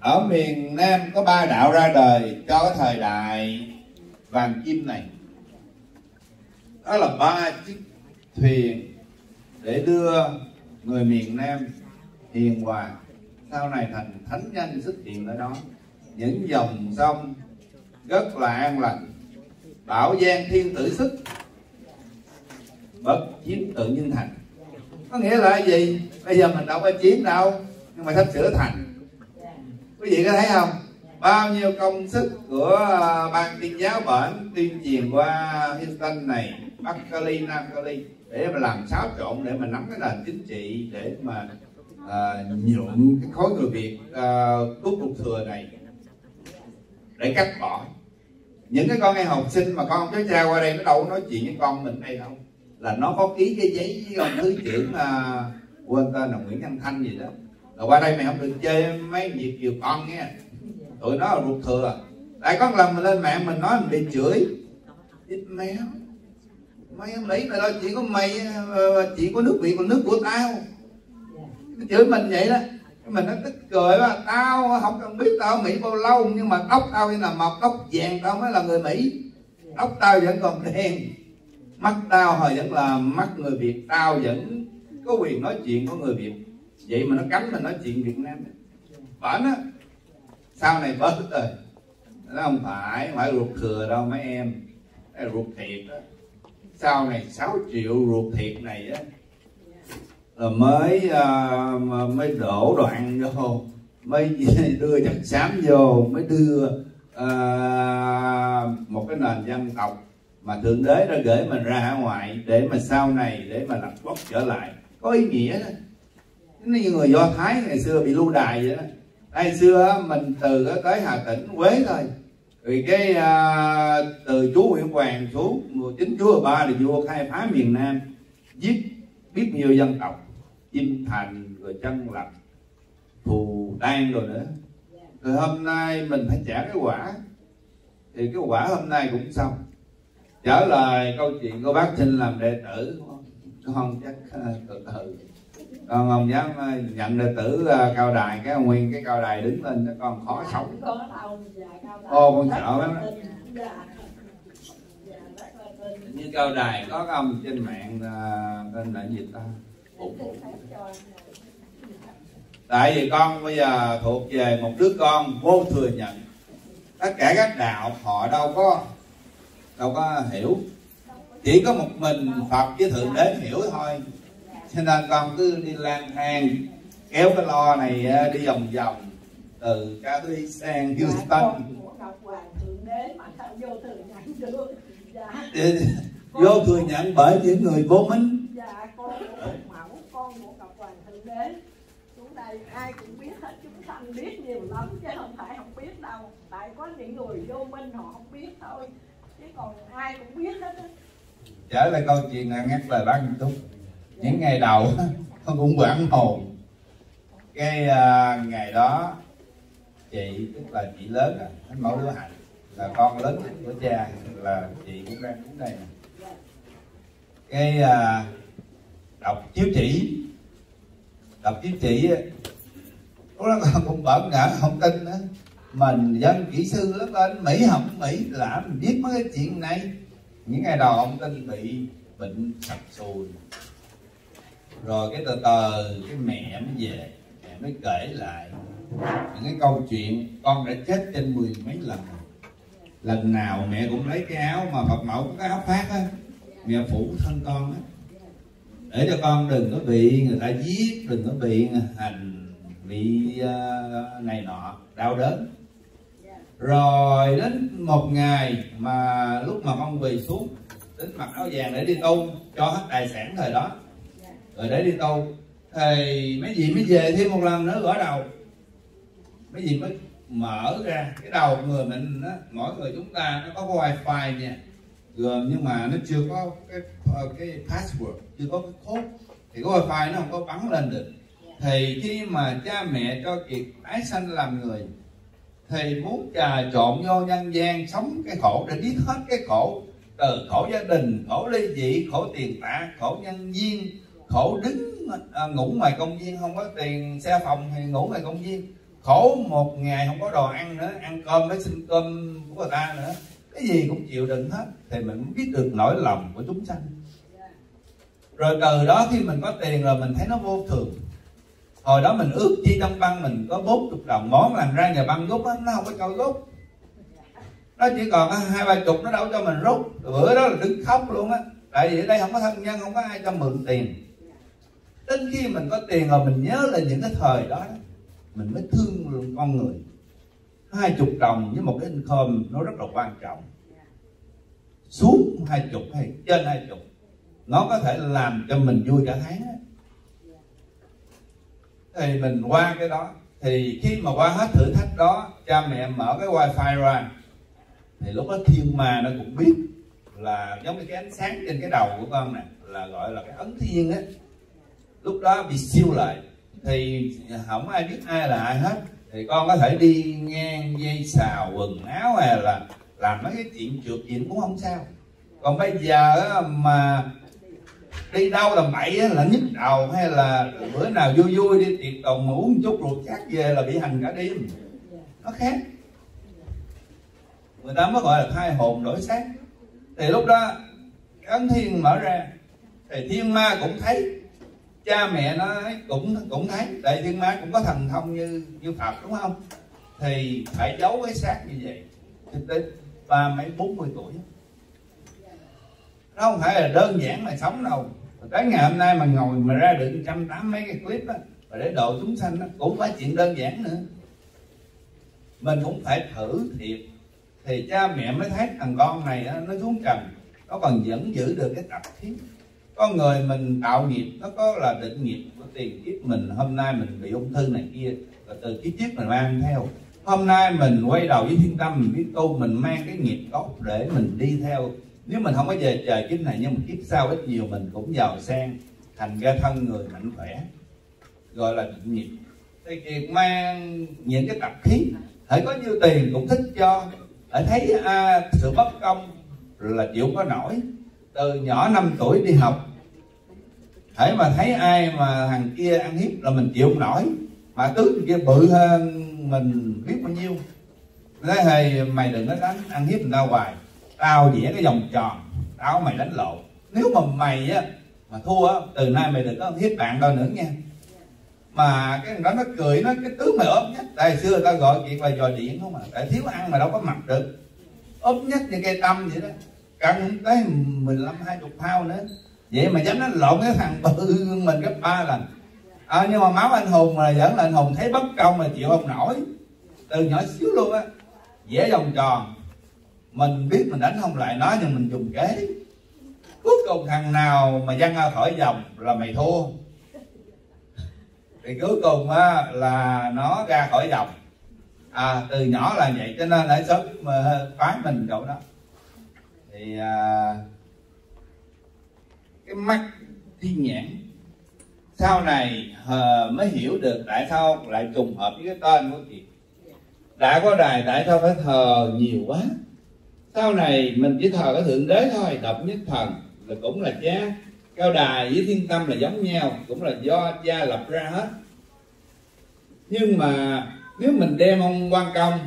Ở miền Nam có ba đạo ra đời cho cái thời đại vàng kim này. Đó là ba chiếc thuyền để đưa người miền Nam hiền hòa, sau này thành thánh nhân xuất hiện ở đó. Những dòng sông rất là an lành, bảo giang thiên tử sức, bất chiến tự nhiên thành có nghĩa là cái gì? Bây giờ mình đâu có chiếm đâu nhưng mà sắp sửa thành. Quý vị có thấy không? Bao nhiêu công sức của à, ban tuyên giáo bển tuyên truyền qua Houston này Bắc Cali Nam Cali để mà làm xáo trộn để mà nắm cái nền chính trị để mà à, nhuộm cái khối người Việt à, cút lục thừa này để cắt bỏ. Những cái con em học sinh mà con cháu cha qua đây nó đâu có nói chuyện với con mình đây đâu là nó có ký cái giấy với ông thứ trưởng à, quên tên là Nguyễn Văn Thanh gì đó. Rồi qua đây mày không được chơi mấy việc chiều con nghe. Tụi nó là ruột thừa. Tại có lần mình lên mạng mình nói mình bị chửi. Ít mẹ mày không lý mày lo chuyện của mày chỉ chuyện của nước việt còn nước của tao. Nó chửi mình vậy đó. Cái mình nó tức cười mà tao không cần biết tao ở mỹ bao lâu nhưng mà tóc tao như là mọc tóc vàng tao mới là người mỹ. Tóc tao vẫn còn đen mắt tao hồi vẫn là mắt người việt tao vẫn có quyền nói chuyện của người việt. Vậy mà nó cấm mình nói chuyện việt nam. Bển á sau này bớt rồi. Nó không phải không phải ruột thừa đâu mấy em. Cái ruột thiệt đó sau này 6 triệu ruột thiệt này á là mới uh, mới đổ đoạn vô mới đưa chất xám vô mới đưa uh, một cái nền dân tộc mà thượng đế đã gửi mình ra hải ngoài để mà sau này để mà lập quốc trở lại. Có ý nghĩa đó. Như người do thái ngày xưa bị lưu đài vậy đó. Ngày xưa mình từ tới hà tĩnh quế thôi. Vì cái à, từ chú nguyễn hoàng xuống chính chúa ba là vua khai phá miền nam giết biết nhiều dân tộc chim thành rồi chân lập thù đan rồi nữa. Rồi hôm nay mình phải trả cái quả. Thì cái quả hôm nay cũng xong trở lại câu chuyện cô bác xin làm đệ tử. Không chắc uh, từ từ. Con không dám uh, nhận đệ tử uh, cao đài cái nguyên cái cao đài đứng lên nó con khó sống. ô con sợ lắm như cao đài có cái ông trên mạng tên là gì ta? Tại vì con bây giờ thuộc về một đứa con vô thừa nhận. Tất cả các đạo họ đâu có đâu có hiểu. Chỉ có một mình phật với thượng đế hiểu thôi. Cho nên con cứ đi lang thang, kéo cái lo này ờ, đi vòng vòng. Từ cá thúy sang Houston vô thừa nhận bởi những người vô minh. Dạ con mẫu con của ngọc hoàng thượng đế. Xuống đây ai cũng biết hết, chúng sanh biết nhiều lắm, chứ không phải không biết đâu. Tại có những người vô minh họ không biết thôi chứ còn ai cũng biết hết trở lại câu chuyện là ngắt lời bác nghiêm túc những ngày đầu <laughs> con cũng quản hồn. Cái uh, ngày đó chị tức là chị lớn à thánh mẫu đứa hạnh là con lớn của cha là chị cũng đang đứng đây nè. Cái uh, đọc chiếu chỉ đọc chiếu chỉ lúc đó con cũng bỡ ngỡ không tin nữa mình dân kỹ sư lớn lên mỹ học mỹ làm mình biết mấy cái chuyện này. Những ngày đầu ông tin bị bệnh sập sùi. Rồi cái từ từ cái mẹ mới về. Mẹ mới kể lại những cái câu chuyện con đã chết trên mười mấy lần. Lần nào mẹ cũng lấy cái áo mà phật mẫu có cái áo phát á. Mẹ phủ thân con á. Để cho con đừng có bị người ta giết đừng có bị hành bị uh, này nọ đau đớn rồi đến một ngày mà lúc mà con quỳ xuống đến mặc áo vàng để đi tu cho hết tài sản thời đó. Rồi để đi tu thì mấy gì mới về thêm một lần nữa gõ đầu. Mấy gì mới mở ra cái đầu người mình á mỗi người chúng ta nó có wifi nha gồm nhưng mà nó chưa có cái cái password chưa có cái code. Thì cái wifi nó không có bắn lên được. Thì khi mà cha mẹ cho kiệt tái sanh làm người thì muốn trà trộn vô nhân gian sống cái khổ để biết hết cái khổ. Từ khổ gia đình khổ ly dị khổ tiền tạ khổ nhân viên khổ đứng à, ngủ ngoài công viên không có tiền xe phòng thì ngủ ngoài công viên. Khổ một ngày không có đồ ăn nữa ăn cơm mới xin cơm của người ta nữa. Cái gì cũng chịu đựng hết thì mình biết được nỗi lòng của chúng sanh. Rồi từ đó khi mình có tiền rồi mình thấy nó vô thường hồi đó mình ước chi trong băng mình có 40 đồng. Món làm ra nhà băng rút nó không có cho rút. Nó chỉ còn hai, ba chục nó đâu cho mình rút. Bữa đó là đứng khóc luôn á. Tại vì ở đây không có thân nhân, không có ai cho mượn tiền. Đến khi mình có tiền rồi, mình nhớ là những cái thời đó, mình mới thương con người. Hai chục đồng với một cái income nó rất là quan trọng. Xuống hai chục hay trên hai chục, nó có thể làm cho mình vui cả tháng á thì mình qua cái đó. Thì khi mà qua hết thử thách đó, cha mẹ mở cái wifi ra. Thì lúc đó thiên ma nó cũng biết là giống như cái ánh sáng trên cái đầu của con nè, là gọi là cái ấn thiên á. Lúc đó bị siêu lại. Thì không ai biết ai là ai hết. Thì con có thể đi ngang dây xào, quần áo hay là làm mấy cái chuyện trượt diễn cũng không sao. Còn bây giờ mà đi đâu là bậy là nhức đầu hay là bữa nào vui vui đi, tiệc tùng mà uống chút ruột chát về là bị hành cả đêm. Nó khác. Người ta mới gọi là khai hồn đổi xác. Thì lúc đó ấn thiên mở ra, thì thiên ma cũng thấy. Cha mẹ nó cũng cũng thấy. Đại thiên ma cũng có thần thông như như phật, đúng không? Thì phải giấu cái xác như vậy. Thực tế, ba mấy, bốn mươi tuổi nó không phải là đơn giản mà sống đâu. Tới ngày hôm nay mà ngồi mà ra được trăm tám mấy cái clip đó, và để độ chúng sanh đó, cũng phải chuyện đơn giản nữa. Mình cũng phải thử thiệt. Thì cha mẹ mới thấy thằng con này đó, nó xuống trần nó còn vẫn giữ được cái tập khí. Con người mình tạo nghiệp nó có là định nghiệp của tiền kiếp mình hôm nay mình bị ung thư này kia là từ kiếp trước mình mang theo. Hôm nay mình quay đầu với thiên tâm mình biết tu mình mang cái nghiệp gốc để mình đi theo nếu mình không có về trời kiếp này nhưng mà kiếp sau ít nhiều mình cũng giàu sang thành ra thân người mạnh khỏe gọi là định nghiệp thì kiệt mang những cái tập khí hãy có nhiêu tiền cũng thích cho. Hãy thấy à, sự bất công là chịu có nổi. Từ nhỏ 5 tuổi đi học hãy mà thấy ai mà thằng kia ăn hiếp là mình chịu không nổi. Mà tướng kia bự hơn mình biết bao nhiêu. Thế thì mày đừng có đánh ăn hiếp người ta hoài tao vẽ cái vòng tròn tao mày đánh lộn nếu mà mày á mà thua á từ nay mày đừng có thiết hiếp bạn tao nữa nha. Mà cái thằng đó nó cười nó cái tướng mày ốp nhất. Tại xưa tao ta gọi chuyện là dò điện không à? Tại thiếu ăn mà đâu có mặc được. Ốp nhất như cây tâm vậy đó. Cần tới 15 20 thao nữa. Vậy mà dám đánh lộn cái thằng bự mình gấp ba lần. À, nhưng mà máu anh hùng mà vẫn là anh hùng thấy bất công mà chịu không nổi. Từ nhỏ xíu luôn á. Vẽ vòng tròn mình biết mình đánh không lại nó nhưng mình dùng kế cuối cùng thằng nào mà văng ra khỏi vòng là mày thua. Thì cuối cùng á, là nó ra khỏi vòng à, từ nhỏ là vậy cho nên ở sớm ờ, mà phái mình chỗ đó. Thì à, cái mắt thiên nhãn sau này à, mới hiểu được tại sao lại trùng hợp với cái tên của chị. Đã có đài tại sao phải thờ nhiều quá sau này mình chỉ thờ cái thượng đế thôi độc nhất thần là cũng là cha. Cao đài với thiên tâm là giống nhau cũng là do cha lập ra hết. Nhưng mà nếu mình đem ông quan công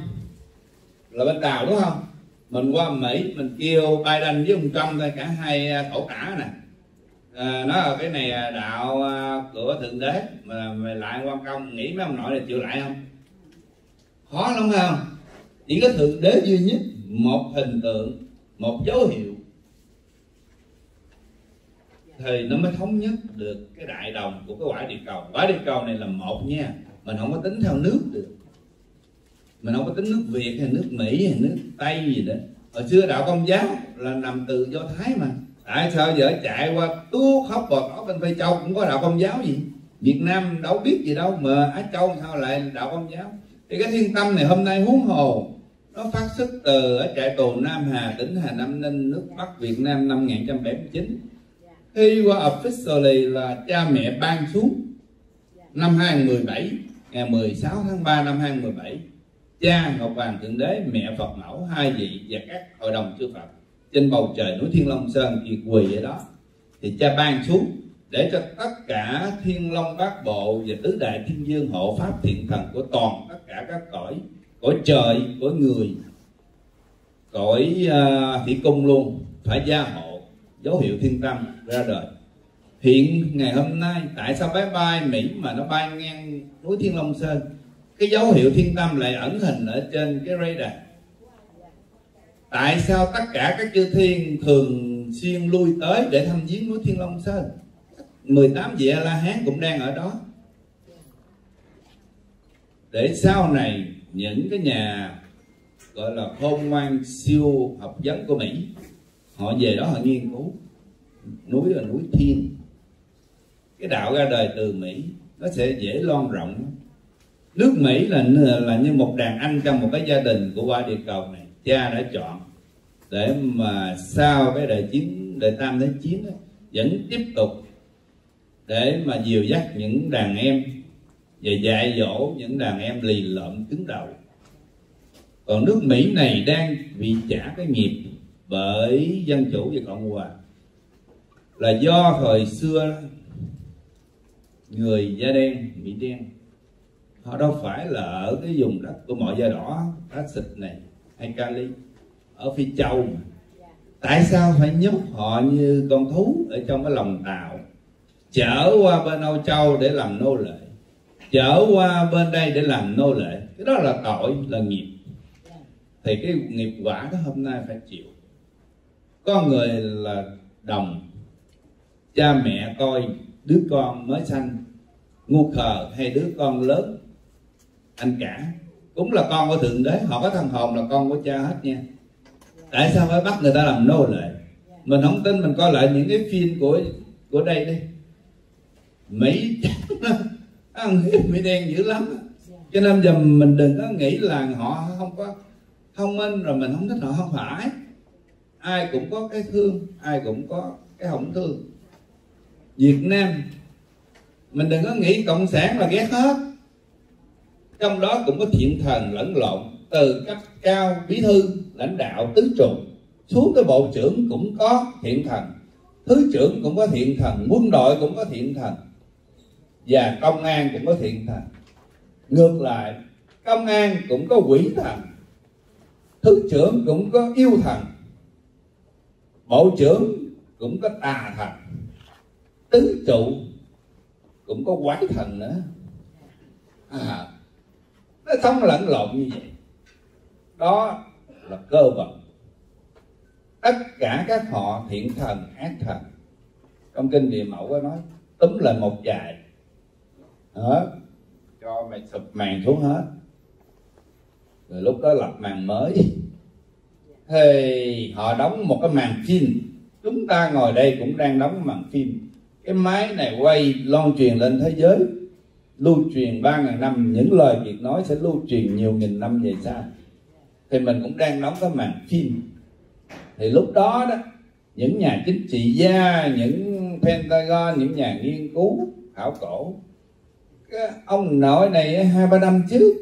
là bên tàu đúng không? Mình qua mỹ mình kêu biden với ông trump thôi cả hai à, tổ cả nè. À, nó là cái này đạo à, của thượng đế mà, mà lại quan công nghĩ mấy ông nội là chịu lại không? Khó lắm không? Chỉ có thượng đế duy nhất một hình tượng, một dấu hiệu. Thì nó mới thống nhất được cái đại đồng của cái quả địa cầu. Quả địa cầu này là một nha, mình không có tính theo nước được. Mình không có tính nước việt hay nước mỹ hay nước tây gì đó. Hồi xưa đạo công giáo là nằm từ do thái mà. Tại sao giờ chạy qua tú khóc bò tỏ bên tây châu cũng có đạo công giáo gì? Việt nam đâu biết gì đâu, mà á châu sao lại đạo công giáo? Thì cái thiên tâm này hôm nay huống hồ nó phát xuất từ ở trại tù Nam Hà, tỉnh Hà Nam Ninh nước Bắc Việt Nam năm 1979 khi qua officially là cha mẹ ban xuống. Năm 2017 ngày 16 tháng 3 năm 2017 cha Ngọc Hoàng Thượng Đế, mẹ Phật Mẫu, hai vị và các hội đồng chư Phật trên bầu trời núi Thiên Long Sơn thì quỳ ở đó. Thì cha ban xuống để cho tất cả thiên long bát bộ và tứ đại thiên dương hộ pháp thiện thần của toàn tất cả các cõi cõi trời cõi người. Cõi uh, thủy cung luôn. Phải gia hộ dấu hiệu thiên tâm ra đời. Hiện ngày hôm nay tại sao máy bay mỹ mà nó bay ngang núi thiên long sơn? Cái dấu hiệu thiên tâm lại ẩn hình ở trên cái radar. Tại sao tất cả các chư thiên thường xuyên lui tới để thăm viếng núi thiên long sơn? 18 vị a la hán cũng đang ở đó. Để sau này những cái nhà gọi là khôn ngoan siêu học vấn của mỹ họ về đó họ nghiên cứu. Núi là núi thiên. Cái đạo ra đời từ mỹ nó sẽ dễ loan rộng. Nước mỹ là là như một đàn anh trong một cái gia đình của qua địa cầu này. Cha đã chọn để mà sau cái đời chiến đời tam thế chiến đó, vẫn tiếp tục để mà dìu dắt những đàn em và dạy dỗ những đàn em lì lợm cứng đầu. Còn nước mỹ này đang bị trả cái nghiệp bởi dân chủ và cộng hòa. Là do thời xưa người da đen, mỹ đen, họ đâu phải là ở cái vùng đất của mọi da đỏ acid này hay cali, ở phi châu mà. Tại sao phải nhốt họ như con thú ở trong cái lòng tàu, chở qua bên âu châu để làm nô lệ? Chở qua bên đây để làm nô lệ. Cái đó là tội, là nghiệp. Thì cái nghiệp quả đó hôm nay phải chịu. Có người là đồng, cha mẹ coi đứa con mới sanh, ngu khờ hay đứa con lớn, anh cả. Cũng là con của thượng đế, họ có thân hồn là con của cha hết nha. Tại sao phải bắt người ta làm nô lệ? Mình không tin mình coi lại những cái phim của của đây đi. Mỹ <laughs> ăn hiếp mỹ đen dữ lắm. Cho nên giờ mình đừng có nghĩ là họ không có thông minh, rồi mình không thích họ, không phải. Ai cũng có cái thương, ai cũng có cái hổng thương. Việt nam, mình đừng có nghĩ cộng sản là ghét hết. Trong đó cũng có thiện thần lẫn lộn, từ cấp cao, bí thư, lãnh đạo, tứ trụ xuống tới bộ trưởng cũng có thiện thần, thứ trưởng cũng có thiện thần, quân đội cũng có thiện thần và công an cũng có thiện thần. Ngược lại công an cũng có quỷ thần. Thứ trưởng cũng có yêu thần. Bộ trưởng cũng có tà thần. Tứ trụ cũng có quái thần nữa. À, nó không lẫn lộn như vậy. Đó là cơ bản tất cả các họ thiện thần ác thần. Trong kinh địa mẫu có nói túm lại một dài đó cho mày sụp màn xuống hết. Rồi lúc đó lập màn mới. Thì họ đóng một cái màn phim. Chúng ta ngồi đây cũng đang đóng màn phim. Cái máy này quay loan truyền lên thế giới. Lưu truyền ba ngàn năm. Những lời Việt nói sẽ lưu truyền nhiều nghìn năm về sau thì mình cũng đang đóng cái màn phim. Thì lúc đó đó, những nhà chính trị gia, những Pentagon, những nhà nghiên cứu, khảo cổ cái ông nội này hai ba năm trước,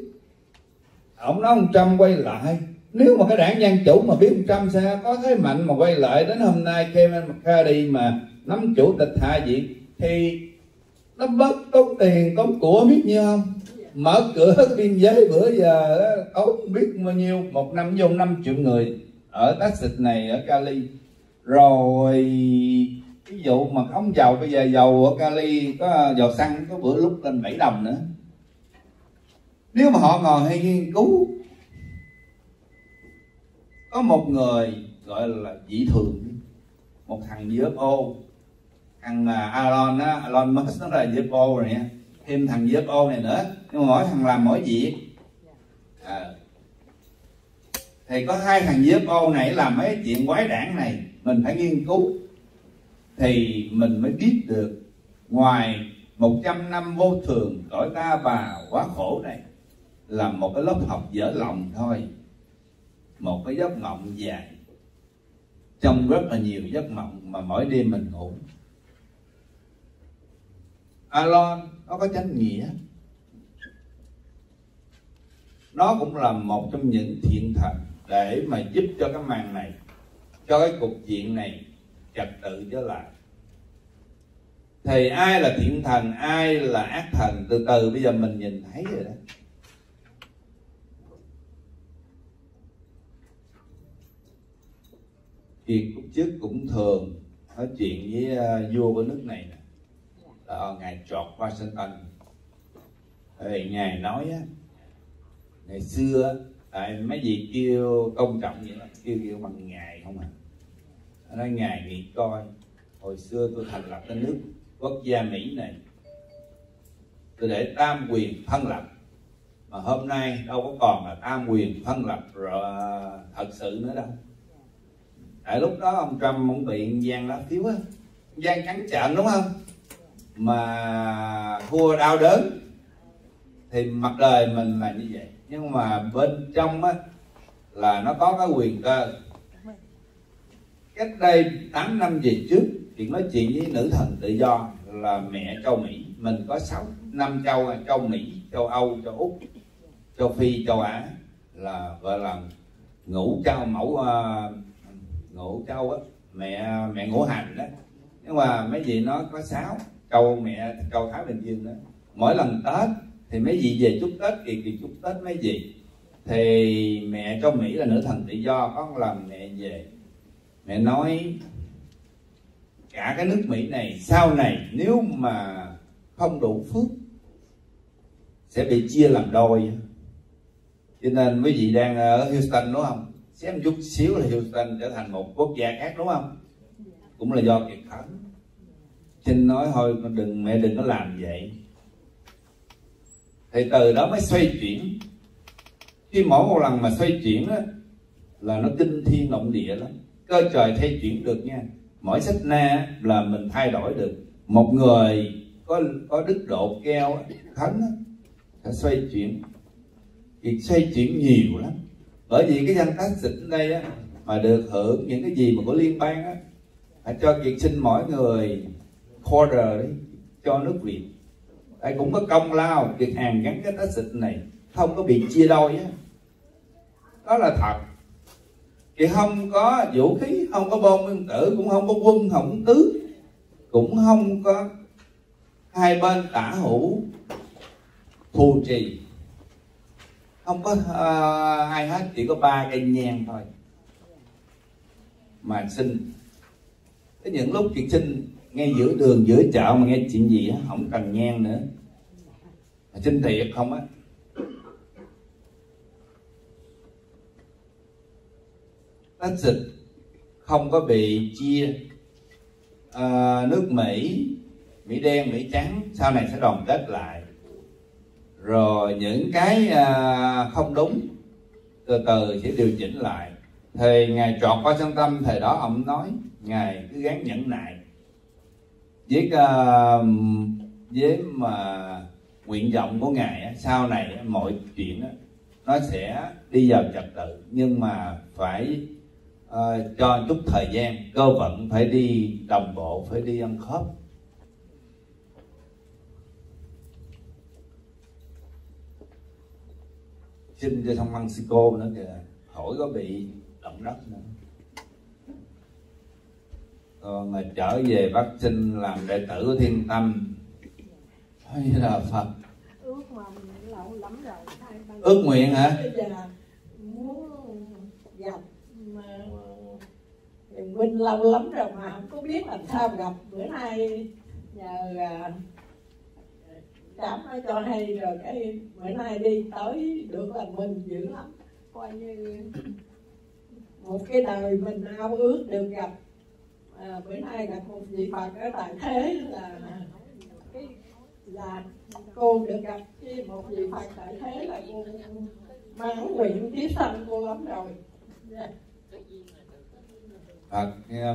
ông nói ông Trump quay lại. Nếu mà cái đảng dân chủ mà biết ông Trump sẽ có thế mạnh mà quay lại, đến hôm nay Kevin McCarthy mà nắm chủ tịch hạ viện, thì nó bớt tốn tiền tốn của biết nhiêu không? Mở cửa <laughs> biên giới, bữa giờ có biết bao nhiêu, một năm vô năm triệu người ở Texas này, ở Cali. Rồi ví dụ mà ống dầu bây giờ dầu ở Cali có dầu xăng có bữa lúc lên 7 đồng nữa. Nếu mà họ ngồi hay nghiên cứu có một người gọi là dị thường một thằng UFO thằng alon, Elon á Elon Musk nó là UFO rồi nha. Thêm thằng UFO này nữa nhưng mà mỗi thằng làm mỗi việc. À. thì có hai thằng UFO này làm mấy chuyện quái đản này mình phải nghiên cứu thì mình mới biết được ngoài 100 năm vô thường cõi ta bà quá khổ này là một cái lớp học dở lòng thôi, một cái giấc mộng dài. Trong rất là nhiều giấc mộng mà mỗi đêm mình ngủ. Alon, nó có chánh nghĩa. Nó cũng là một trong những thiện thần để mà giúp cho cái màn này, cho cái cục diện này trật tự trở lại thì ai là thiện thần ai là ác thần? Từ từ bây giờ mình nhìn thấy rồi đó. Kiệt trước cũng thường nói chuyện với uh, vua của nước này nè. Là ngài trọt Washington. Thì ngài nói á ngày xưa tại mấy gì kêu công trọng vậy đó kêu kêu bằng ngài không à nói ngài nghĩ coi, hồi xưa tôi thành lập cái nước quốc gia mỹ này, tôi để tam quyền phân lập, mà hôm nay đâu có còn là tam quyền phân lập rồi, thật sự nữa đâu. Tại lúc đó ông trump ông bị gian lá phiếu á, gian trắng trợn đúng không? Mà thua đau đớn, thì mặt đời mình là như vậy. Nhưng mà bên trong á, là nó có cái quyền cơ cách đây 8 năm về trước thì nói chuyện với nữ thần tự do là mẹ châu Mỹ. Mình có sáu năm châu châu Mỹ châu Âu châu Úc châu Phi châu Á là gọi là ngũ châu mẫu uh, ngũ châu á mẹ mẹ ngũ hành đó. Nhưng mà mấy vị nó có sáu câu mẹ câu thái bình dương đó. Mỗi lần tết thì mấy vị về chúc tết kỳ kỳ chúc tết mấy vị. Thì mẹ châu mỹ là nữ thần tự do có một lần mẹ về mẹ nói, cả cái nước mỹ này sau này nếu mà không đủ phước sẽ bị chia làm đôi. Cho nên mấy vị đang ở Houston, đúng không? Xem chút xíu là Houston trở thành một quốc gia khác, đúng không? Cũng là do kiệt thắng. Xin nói, thôi đừng, mẹ đừng có làm vậy. Thì từ đó mới xoay chuyển. Khi mỗi một lần mà xoay chuyển đó là nó kinh thiên động địa lắm cơ trời thay chuyển được nha. Mỗi sách na là mình thay đổi được. Một người có có đức độ keo thánh sẽ xoay chuyển. Việc xoay chuyển nhiều lắm. Bởi vì cái danh tác xịt đây á, mà được hưởng những cái gì mà của liên bang á phải cho việc xin mỗi người quarter đi cho nước việt. Đây cũng có công lao việc hàng gắn cái tác xịt này không có bị chia đôi á. Đó là thật thì không có vũ khí không có bom nguyên tử cũng không có quân không có tứ cũng không có hai bên tả hữu thù trì. Không có uh, ai hết chỉ có ba cây nhang thôi mà xin. Cái những lúc chuyện xin ngay giữa đường giữa chợ mà nghe chuyện gì á không cần nhang nữa. Mà xin thiệt không á. Tách dịch không có bị chia à, nước mỹ mỹ đen mỹ trắng sau này sẽ đoàn kết lại. Rồi những cái à, không đúng từ từ sẽ điều chỉnh lại. Thì ngài trọt qua sân tâm thời đó ông nói ngài cứ gắng nhẫn nại với uh, với mà nguyện vọng của ngài sau này mọi chuyện nó sẽ đi vào trật tự nhưng mà phải uh, cho chút thời gian cơ vận phải đi đồng bộ phải đi ăn khớp. Xin cho thông Mexico nữa kìa. Khỏi có bị động đất nữa. Còn mà trở về Bắc Sinh làm đệ tử của Thiên Tâm. Hay là Phật? Ước lắm rồi ước nguyện hả? Dạ muốn gặp mà huynh lâu lắm rồi mà không có biết làm sao gặp. Bữa nay nhờ à, cảm nó cho hay rồi cái bữa nay đi tới được là mình dữ lắm. Coi như một cái đời mình ao ước được gặp. À, bữa nay gặp một vị phật ở tại thế là là cô được gặp một vị phật tại thế là cô mãn nguyện kiếp sanh cô lắm rồi. Yeah. Phật.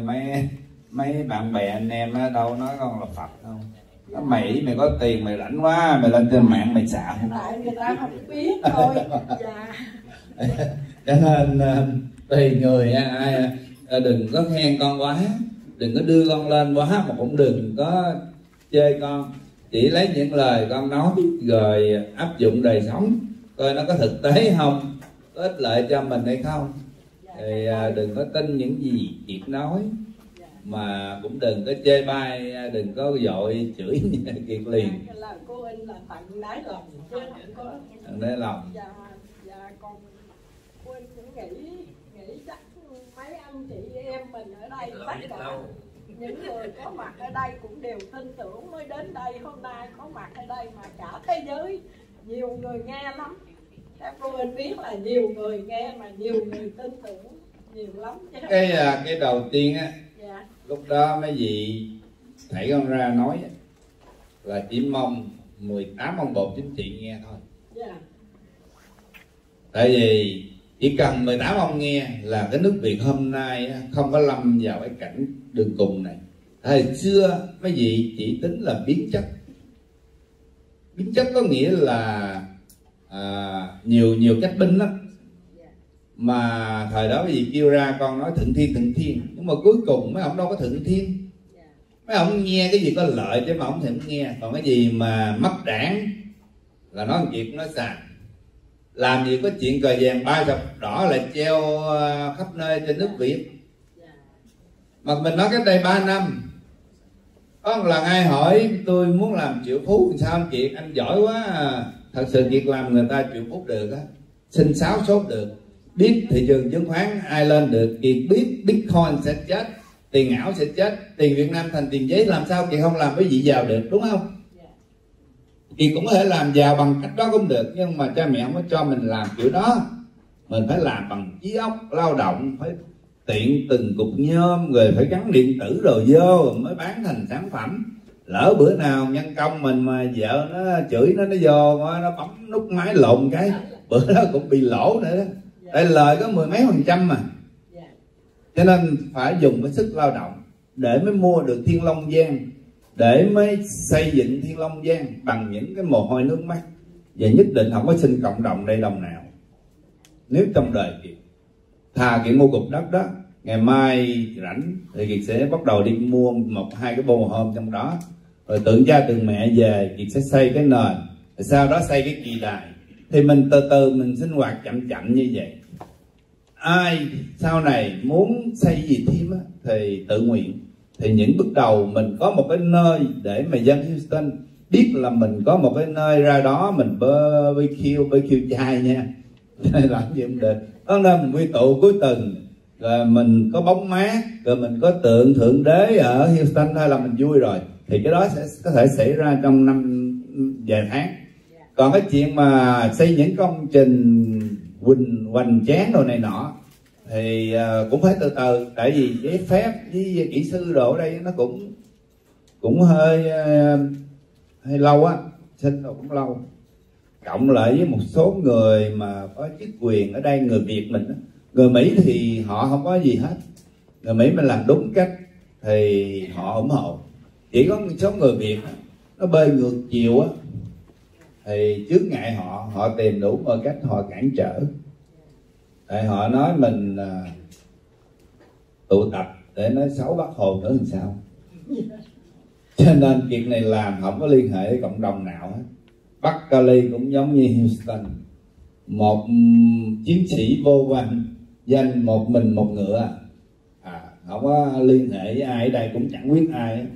Mấy mấy bạn bè anh em ở đâu nói con là Phật không nó mày mày có tiền mày rảnh quá mày lên trên mạng mày xạo tại người ta không biết thôi. <laughs> Dạ. Cho nên tùy người ai đừng có khen con quá. Đừng có đưa con lên quá mà cũng đừng có chơi con. Chỉ lấy những lời con nói rồi áp dụng đời sống coi nó có thực tế không có ích lợi cho mình hay không thì đừng có tin những gì kiệt nói. Mà cũng đừng có chê bai đừng có dội chửi <laughs> kiệt liền. Cái lời cô anh là tận đáy lòng chứ không có tận đáy lòng. Dạ dạ cô cũng nghĩ nghĩ chắc mấy anh chị em mình ở đây tất cả những người có mặt ở đây cũng đều tin tưởng mới đến đây. Hôm nay có mặt ở đây mà cả thế giới nhiều người nghe lắm các cô anh biết là nhiều người nghe mà nhiều người tin tưởng nhiều lắm chứ. Cái à, cái đầu tiên á dạ. lúc đó mấy vị thầy con ra nói là chỉ mong 18 ông bộ chính trị nghe thôi. Dạ. Tại vì chỉ cần 18 ông nghe là cái nước Việt hôm nay không có lâm vào cái cảnh đường cùng này. Thời xưa mấy vị chỉ tính là biến chất. Biến chất có nghĩa là à, nhiều nhiều cách binh lắm. Mà thời đó cái gì kêu ra con nói thượng thiên thượng thiên. Nhưng mà cuối cùng mấy ông đâu có thượng thiên. Mấy ông nghe cái gì có lợi chứ mà ông thì không nghe. Còn cái gì mà mất đảng là nói việc nói sàn làm gì có chuyện cờ vàng ba sọc đỏ là treo à, khắp nơi trên nước việt mà mình nói cách đây 3 năm có một lần ai hỏi tôi muốn làm triệu phú sao? Anh kiệt anh giỏi quá à thật sự kiệt làm người ta triệu phú được á xin sáo sốt được biết thị trường chứng khoán ai lên được kiệt biết bitcoin sẽ chết tiền ảo sẽ chết tiền việt nam thành tiền giấy làm sao kiệt không làm với vị giàu được đúng không? Thì cũng có thể làm giàu bằng cách đó cũng được nhưng mà cha mẹ không có cho mình làm kiểu đó. Mình phải làm bằng trí óc lao động phải tiện từng cục nhôm rồi phải gắn điện tử đồ vô rồi mới bán thành sản phẩm lỡ bữa nào nhân công mình mà vợ nó chửi nó nó vô nó bấm nút máy lộn cái bữa đó cũng bị lỗ nữa đó. Tại lời có mười mấy phần trăm mà. Cho nên phải dùng cái sức lao động để mới mua được thiên long giang để mới xây dựng thiên long giang bằng những cái mồ hôi nước mắt. Và nhất định không có xin cộng đồng đây đồng nào. Nếu trong đời kiệt thà kiệt mua cục đất đó ngày mai rảnh thì kiệt sẽ bắt đầu đi mua một hai cái bồ hôm trong đó rồi tượng cha tượng mẹ về kiệt sẽ xây cái nền. Rồi sau đó xây cái kỳ đài. Thì mình từ từ mình sinh hoạt chậm chậm như vậy. Ai sau này muốn xây gì thêm á, thì tự nguyện. Thì những bước đầu mình có một cái nơi để mà dân Houston biết là mình có một cái nơi ra đó mình barbecue kêu chai nha. <laughs> Làm gì cũng được. Đó là mình quy tụ cuối tuần. Rồi mình có bóng mát rồi mình có tượng thượng đế ở Houston thôi là mình vui rồi thì cái đó sẽ có thể xảy ra trong năm vài tháng. Còn cái chuyện mà xây những công trình quỳnh, hoành tráng đồ này nọ, thì ờ, cũng phải từ từ. Tại vì giấy phép với kỹ sư đồ ở đây nó cũng cũng hơi ờ, hơi lâu á, xin rồi cũng lâu. Cộng lại với một số người mà có chức quyền ở đây, người việt mình người mỹ thì họ không có gì hết. Người mỹ mình làm đúng cách thì họ ủng hộ chỉ có một số người việt nó bơi ngược chiều á thì trước ngại họ họ tìm đủ mọi cách họ cản trở. Tại họ nói mình à, tụ tập để nói xấu bắt hồn nữa làm sao? <laughs> Cho nên chuyện này làm không có liên hệ với cộng đồng nào hết. Bắc cali cũng giống như houston. Một chiến sĩ vô văn danh một mình một ngựa. À không có liên hệ với ai ở đây cũng chẳng biết ai